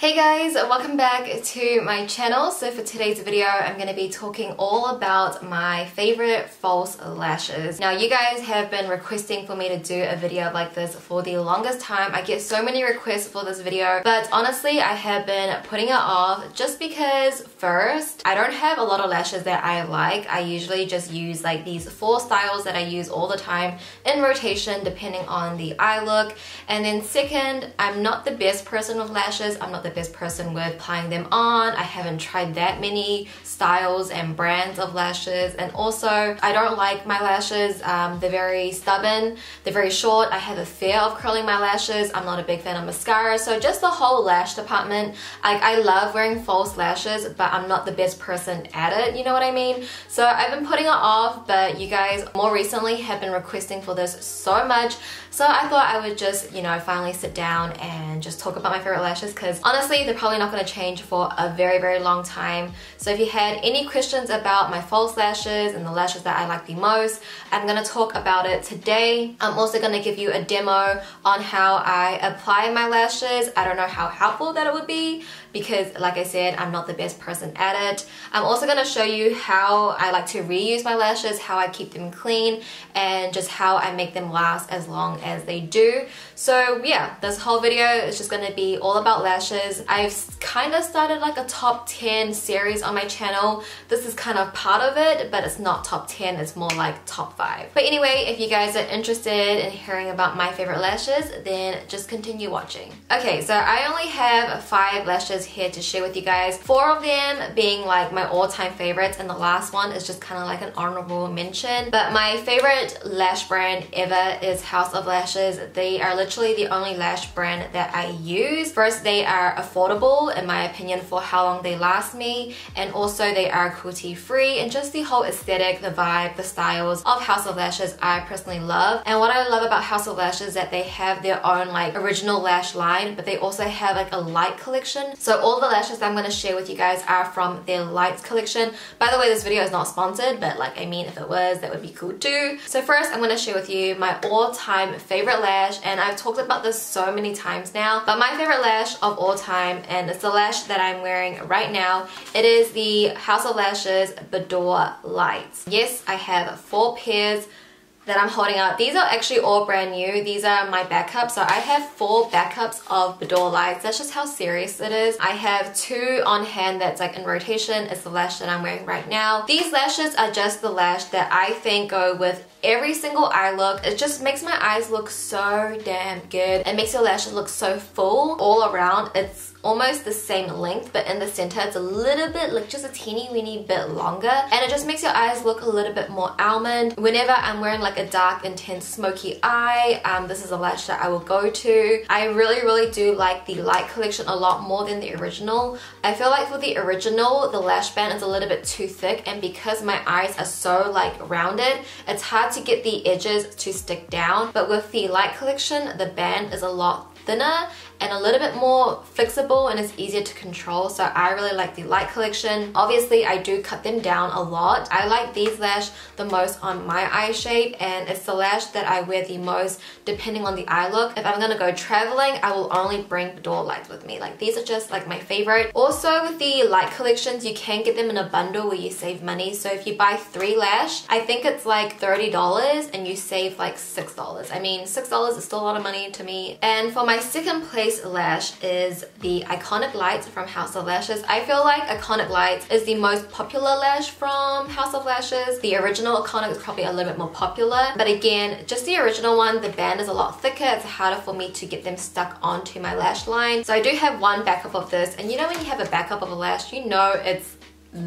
Hey guys, welcome back to my channel. So for today's video, I'm going to be talking all about my favorite false lashes. Now you guys have been requesting for me to do a video like this for the longest time. I get so many requests for this video, but honestly I have been putting it off just because first, I don't have a lot of lashes that I like. I usually just use like these four styles that I use all the time in rotation depending on the eye look. And then second, I'm not the best person with lashes. I'm not the the best person with applying them on. I haven't tried that many styles and brands of lashes and also I don't like my lashes. Um, they're very stubborn, they're very short. I have a fear of curling my lashes. I'm not a big fan of mascara so just the whole lash department. I, I love wearing false lashes but I'm not the best person at it, you know what I mean? So I've been putting it off but you guys more recently have been requesting for this so much so I thought I would just, you know, finally sit down and just talk about my favorite lashes because honestly, they're probably not going to change for a very, very long time. So if you had any questions about my false lashes and the lashes that I like the most, I'm going to talk about it today. I'm also going to give you a demo on how I apply my lashes. I don't know how helpful that it would be because like I said, I'm not the best person at it. I'm also going to show you how I like to reuse my lashes, how I keep them clean, and just how I make them last as long as they do. So yeah, this whole video is just going to be all about lashes. I've kind of started like a top 10 series on my channel. This is kind of part of it, but it's not top 10, it's more like top 5. But anyway, if you guys are interested in hearing about my favorite lashes, then just continue watching. Okay, so I only have five lashes here to share with you guys. Four of them being like my all-time favorites and the last one is just kind of like an honorable mention. But my favorite lash brand ever is House of Lashes. They are literally the only lash brand that I use. First, they are affordable in my opinion for how long they last me and also they are cruelty free and just the whole aesthetic, the vibe, the styles of House of Lashes I personally love. And what I love about House of Lashes is that they have their own like original lash line but they also have like a lite collection. So all the lashes I'm going to share with you guys are from their lites collection. By the way, this video is not sponsored, but like, I mean, if it was, that would be cool too. So first, I'm going to share with you my all-time favorite lash, and I've talked about this so many times now, but my favorite lash of all time, and it's the lash that I'm wearing right now, it is the House of Lashes Boudoir Lites. Yes, I have four pairs that I'm holding up. These are actually all brand new. These are my backups. So I have four backups of Boudoir lites. That's just how serious it is. I have two on hand that's like in rotation. It's the lash that I'm wearing right now. These lashes are just the lash that I think go with every single eye look. It just makes my eyes look so damn good. It makes your lashes look so full all around. It's almost the same length but in the center it's a little bit like just a teeny weeny bit longer and it just makes your eyes look a little bit more almond. Whenever I'm wearing like a dark intense smoky eye um, this is a lash that I will go to. I really really do like the lite collection a lot more than the original. I feel like for the original the lash band is a little bit too thick and because my eyes are so like rounded it's hard to get the edges to stick down. But with the lite collection the band is a lot thinner and a little bit more flexible and it's easier to control. So I really like the lite collection. Obviously I do cut them down a lot. I like these lash the most on my eye shape and it's the lash that I wear the most depending on the eye look. If I'm gonna go traveling I will only bring door lights with me. Like these are just like my favorite. Also with the lite collections you can get them in a bundle where you save money. So if you buy three lash I think it's like $30 and you save like $6 I mean $6 is still a lot of money to me. And for my second place lash is the Iconic Lites from House of Lashes. I feel like Iconic Lites is the most popular lash from House of Lashes. The original Iconic is probably a little bit more popular, but again, just the original one, the band is a lot thicker. It's harder for me to get them stuck onto my lash line. So I do have one backup of this, and you know when you have a backup of a lash, you know it's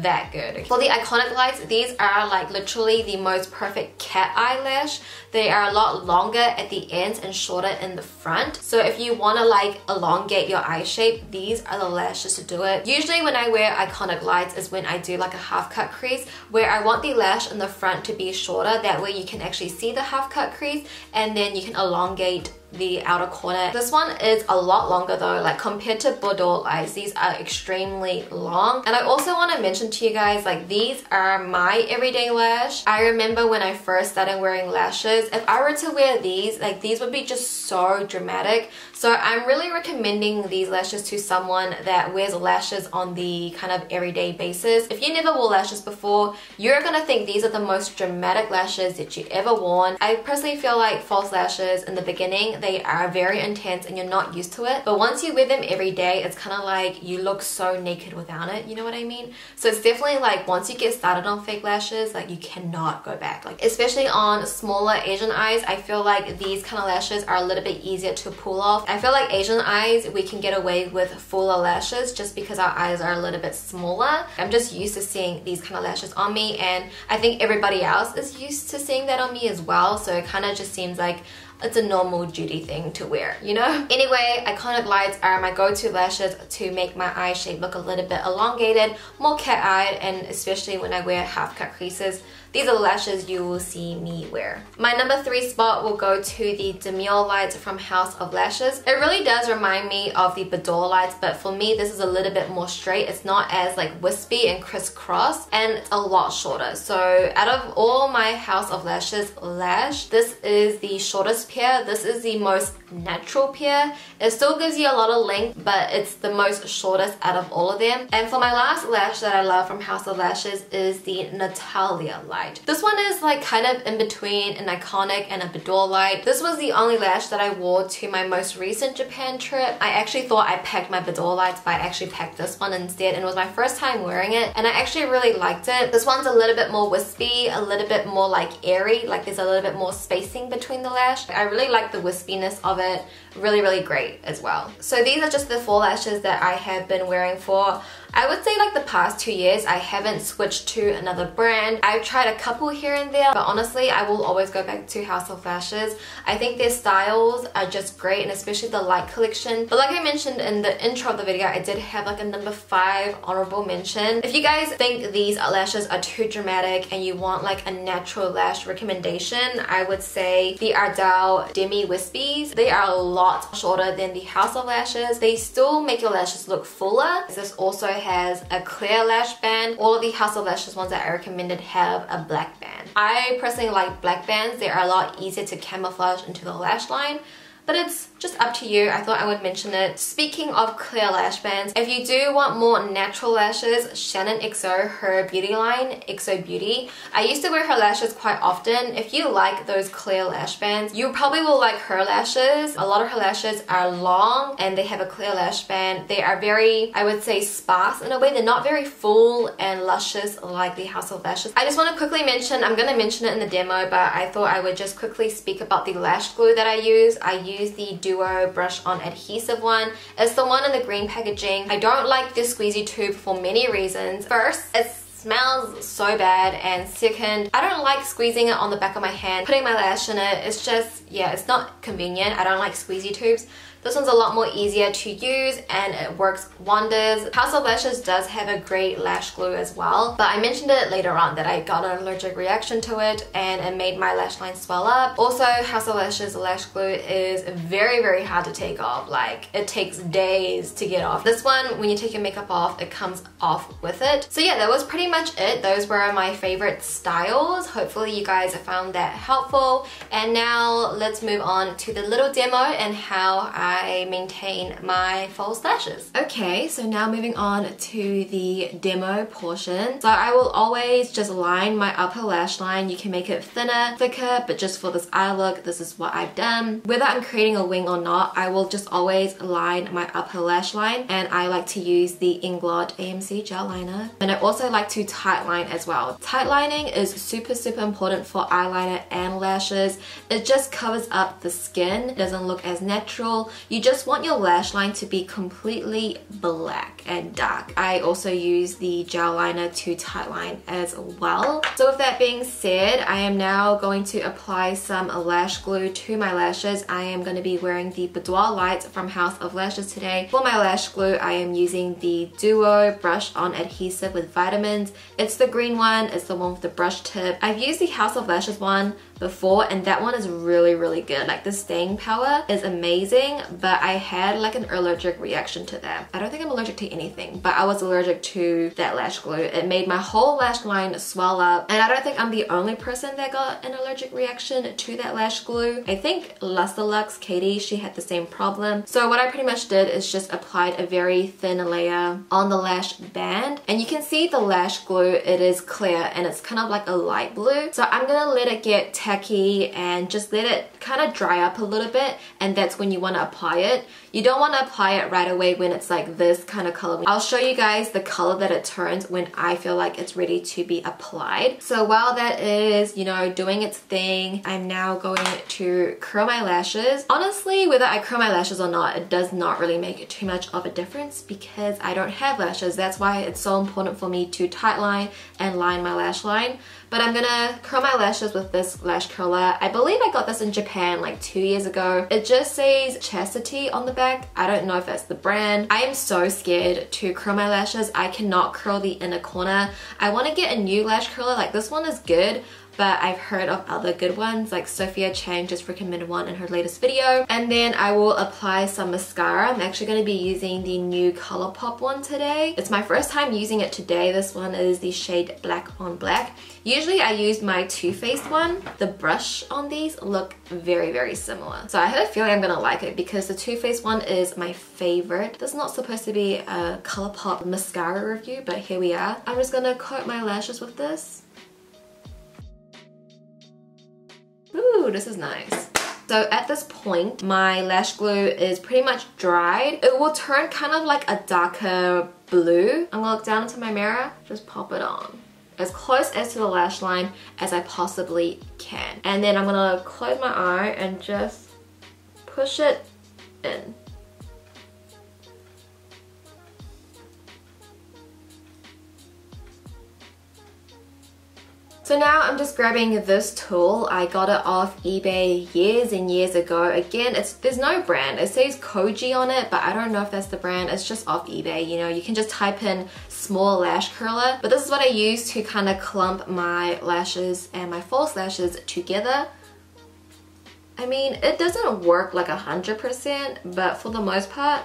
that good. For the iconic lites, these are like literally the most perfect cat eyelash. They are a lot longer at the ends and shorter in the front. So if you want to like elongate your eye shape, these are the lashes to do it. Usually when I wear iconic lites is when I do like a half cut crease where I want the lash in the front to be shorter. That way you can actually see the half cut crease and then you can elongate the outer corner. This one is a lot longer though, like compared to Boudoir Lites, these are extremely long. And I also want to mention to you guys, like these are my everyday lash. I remember when I first started wearing lashes, if I were to wear these, like these would be just so dramatic. So I'm really recommending these lashes to someone that wears lashes on the kind of everyday basis. If you never wore lashes before, you're gonna think these are the most dramatic lashes that you ever worn. I personally feel like false lashes in the beginning, they are very intense and you're not used to it. But once you wear them every day, it's kind of like you look so naked without it, you know what I mean? So it's definitely like once you get started on fake lashes, like you cannot go back. Like especially on smaller Asian eyes, I feel like these kind of lashes are a little bit easier to pull off. I feel like Asian eyes, we can get away with fuller lashes just because our eyes are a little bit smaller. I'm just used to seeing these kind of lashes on me and I think everybody else is used to seeing that on me as well. So it kind of just seems like it's a normal duty thing to wear, you know? Anyway, Iconic Lites are my go-to lashes to make my eye shape look a little bit elongated, more cat-eyed, and especially when I wear half-cut creases, these are the lashes you will see me wear. My number three spot will go to the Demure Lites from House of Lashes. It really does remind me of the Boudoir Lites, but for me, this is a little bit more straight. It's not as like wispy and crisscross, and it's a lot shorter. So out of all my House of Lashes lash, this is the shortest pair. This is the most natural pair. It still gives you a lot of length, but it's the most shortest out of all of them. And for my last lash that I love from House of Lashes is the Natalia Lite light. This one is like kind of in between an iconic and a Boudoir lite. This was the only lash that I wore to my most recent Japan trip. I actually thought I packed my Boudoir lites but I actually packed this one instead and it was my first time wearing it and I actually really liked it. This one's a little bit more wispy, a little bit more like airy, like there's a little bit more spacing between the lash. I really like the wispiness of it, really really great as well. So these are just the four lashes that I have been wearing for I would say like the past two years I haven't switched to another brand. I've tried a couple here and there but honestly I will always go back to House of Lashes. I think their styles are just great and especially the lite collection. But like I mentioned in the intro of the video I did have like a number 5 honorable mention. If you guys think these lashes are too dramatic and you want like a natural lash recommendation I would say the Ardell Demi Wispies. They are a lot shorter than the House of Lashes. They still make your lashes look fuller. This also has a clear lash band. All of the of Lashes ones that I recommended have a black band. I personally like black bands. They are a lot easier to camouflage into the lash line but it's just up to you. I thought I would mention it. Speaking of clear lash bands, if you do want more natural lashes, Shannon XO, her beauty line, XO Beauty, I used to wear her lashes quite often. If you like those clear lash bands, you probably will like her lashes. A lot of her lashes are long and they have a clear lash band. They are very, I would say, sparse in a way. They're not very full and luscious like the House of Lashes. I just want to quickly mention, I'm going to mention it in the demo, but I thought I would just quickly speak about the lash glue that I use. I use use the Duo brush on adhesive one. It's the one in the green packaging. I don't like this squeezy tube for many reasons. First, it's smells so bad and second I don't like squeezing it on the back of my hand putting my lash in it it's just yeah it's not convenient I don't like squeezy tubes this one's a lot more easier to use and it works wonders. House of Lashes does have a great lash glue as well, but I mentioned it later on that I got an allergic reaction to it and it made my lash line swell up. Also, House of Lashes lash glue is very, very hard to take off. Like, it takes days to get off. This one, when you take your makeup off, it comes off with it. So yeah, that was pretty much it. Those were my favorite styles. Hopefully you guys found that helpful. And now let's move on to the little demo and how I I maintain my false lashes. Okay, so now moving on to the demo portion. So I will always just line my upper lash line. You can make it thinner, thicker, but just for this eye look, this is what I've done. Whether I'm creating a wing or not, I will just always line my upper lash line and I like to use the Inglot AMC gel liner. And I also like to tight line as well. Tight lining is super, super important for eyeliner and lashes. It just covers up the skin. It doesn't look as natural. You just want your lash line to be completely black and dark. I also use the gel liner to tightline as well. So with that being said, I am now going to apply some lash glue to my lashes. I am going to be wearing the Boudoir Lites from House of Lashes today. For my lash glue, I am using the Duo Brush On Adhesive with Vitamins. It's the green one, it's the one with the brush tip. I've used the House of Lashes one before and that one is really really good. Like the staying power is amazing but I had like an allergic reaction to that. I don't think I'm allergic to anything but I was allergic to that lash glue. It made my whole lash line swell up and I don't think I'm the only person that got an allergic reaction to that lash glue. I think Lustrelux Katie she had the same problem. So what I pretty much did is just applied a very thin layer on the lash band and you can see the lash glue it is clear and it's kind of like a light blue. So I'm gonna let it get tacky and just let it kind of dry up a little bit and that's when you want to apply it. You don't want to apply it right away when it's like this kind of color. I'll show you guys the color that it turns when I feel like it's ready to be applied. So while that is, you know, doing its thing, I'm now going to curl my lashes. Honestly, whether I curl my lashes or not, it does not really make too much of a difference because I don't have lashes. That's why it's so important for me to tightline and line my lash line. But I'm gonna curl my lashes with this lash curler. I believe I got this in Japan like two years ago. It just says Chastity on the back. I don't know if that's the brand. I am so scared to curl my lashes. I cannot curl the inner corner. I want to get a new lash curler. Like this one is good, but I've heard of other good ones like Sophia Chang just recommended one in her latest video. And then I will apply some mascara. I'm actually going to be using the new Colourpop one today. It's my first time using it today. This one is the shade black on black. Usually I use my Too Faced one. The brush on these look very very similar. So I have a feeling I'm gonna like it because the Too Faced one is my favorite. This is not supposed to be a Colourpop mascara review but here we are. I'm just gonna coat my lashes with this Ooh, this is nice. So at this point, my lash glue is pretty much dried. It will turn kind of like a darker blue. I'm gonna look down into my mirror, just pop it on as close as to the lash line as I possibly can. And then I'm gonna close my eye and just push it in. So now I'm just grabbing this tool. I got it off eBay years and years ago. Again, it's there's no brand. It says Koji on it, but I don't know if that's the brand. It's just off eBay. You know, you can just type in small lash curler. But this is what I use to kind of clump my lashes and my false lashes together. I mean, it doesn't work like a 100%, but for the most part,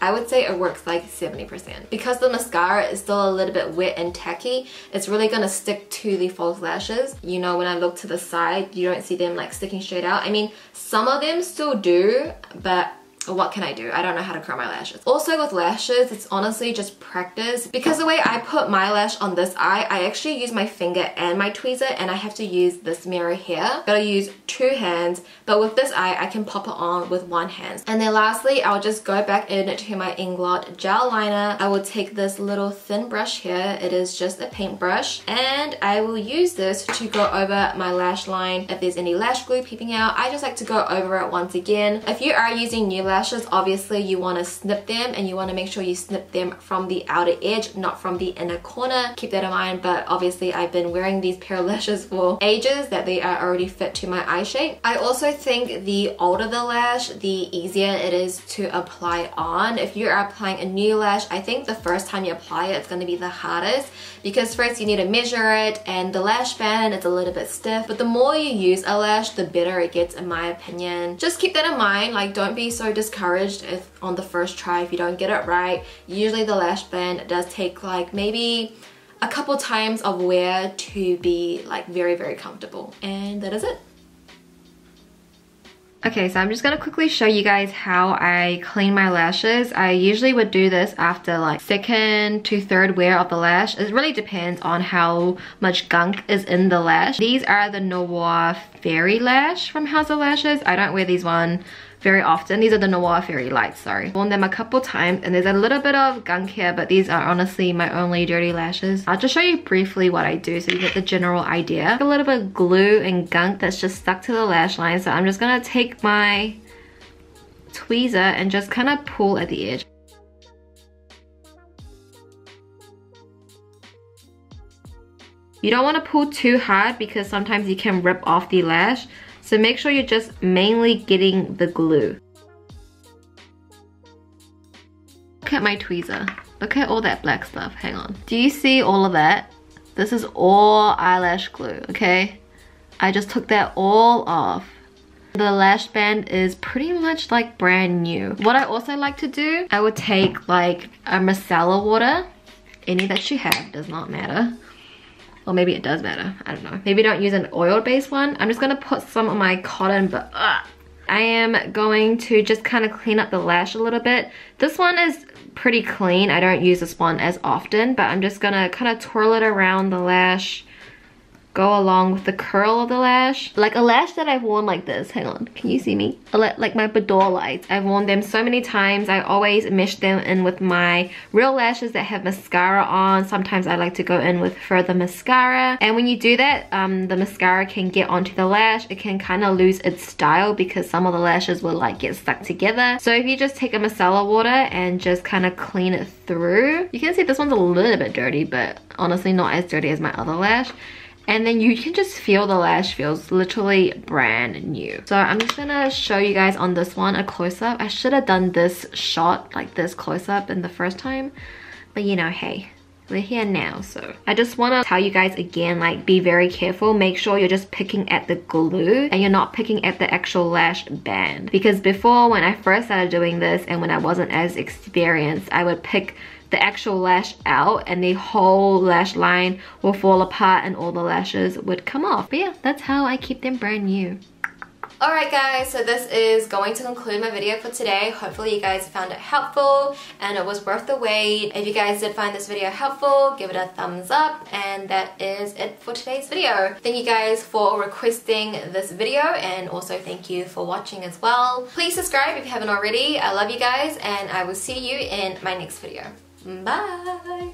I would say it works like 70%. Because the mascara is still a little bit wet and tacky, it's really gonna stick to the false lashes. You know, when I look to the side, you don't see them like sticking straight out. I mean, some of them still do, but what can I do? I don't know how to curl my lashes. Also with lashes, it's honestly just practice. Because the way I put my lash on this eye, I actually use my finger and my tweezer and I have to use this mirror here. Gotta use two hands, but with this eye, I can pop it on with one hand. And then lastly, I'll just go back into my Inglot gel liner. I will take this little thin brush here. It is just a paintbrush. And I will use this to go over my lash line. If there's any lash glue peeping out, I just like to go over it once again. If you are using new lash lashes, obviously you want to snip them and you want to make sure you snip them from the outer edge, not from the inner corner. Keep that in mind, but obviously I've been wearing these pair of lashes for ages that they are already fit to my eye shape. I also think the older the lash, the easier it is to apply on. If you are applying a new lash, I think the first time you apply it, it's going to be the hardest because first you need to measure it and the lash band is a little bit stiff, but the more you use a lash, the better it gets in my opinion. Just keep that in mind, like don't be so discouraged discouraged if on the first try if you don't get it right. Usually the lash band does take like maybe a couple times of wear to be like very very comfortable and that is it. Okay, so I'm just gonna quickly show you guys how I clean my lashes. I usually would do this after like second to third wear of the lash. It really depends on how much gunk is in the lash. These are the Noir Fairy Lash from House of Lashes. I don't wear these one very often. These are the Noir Fairy Lites, sorry. Worn them a couple times and there's a little bit of gunk here, but these are honestly my only dirty lashes. I'll just show you briefly what I do so you get the general idea. A little bit of glue and gunk that's just stuck to the lash line. So I'm just gonna take my tweezer and just kind of pull at the edge. You don't want to pull too hard because sometimes you can rip off the lash. So make sure you're just mainly getting the glue. Look at my tweezer. Look at all that black stuff. Hang on. Do you see all of that? This is all eyelash glue, okay? I just took that all off. The lash band is pretty much like brand new. What I also like to do, I would take like a micellar water, any that you have, does not matter. Or maybe it does matter, I don't know. Maybe don't use an oil-based one. I'm just gonna put some of my cotton, but uh, I am going to just kind of clean up the lash a little bit. This one is pretty clean. I don't use this one as often, but I'm just gonna kind of twirl it around the lash go along with the curl of the lash. Like a lash that I've worn like this. Hang on, can you see me? Like my Boudoir lites. I've worn them so many times. I always mesh them in with my real lashes that have mascara on. Sometimes I like to go in with further mascara. And when you do that, um, the mascara can get onto the lash. It can kind of lose its style because some of the lashes will like get stuck together. So if you just take a micellar water and just kind of clean it through. You can see this one's a little bit dirty, but honestly not as dirty as my other lash and then you can just feel the lash feels literally brand new. So i'm just gonna show you guys on this one a close-up. I should have done this shot like this close-up in the first time but you know hey we're here now so. I just want to tell you guys again like be very careful. Make sure you're just picking at the glue and you're not picking at the actual lash band. Because before when i first started doing this and when i wasn't as experienced i would pick the actual lash out and the whole lash line will fall apart and all the lashes would come off. But yeah, that's how I keep them brand new. Alright guys, so this is going to conclude my video for today. Hopefully you guys found it helpful and it was worth the wait. If you guys did find this video helpful, give it a thumbs up and that is it for today's video. Thank you guys for requesting this video and also thank you for watching as well. Please subscribe if you haven't already. I love you guys and I will see you in my next video. Bye!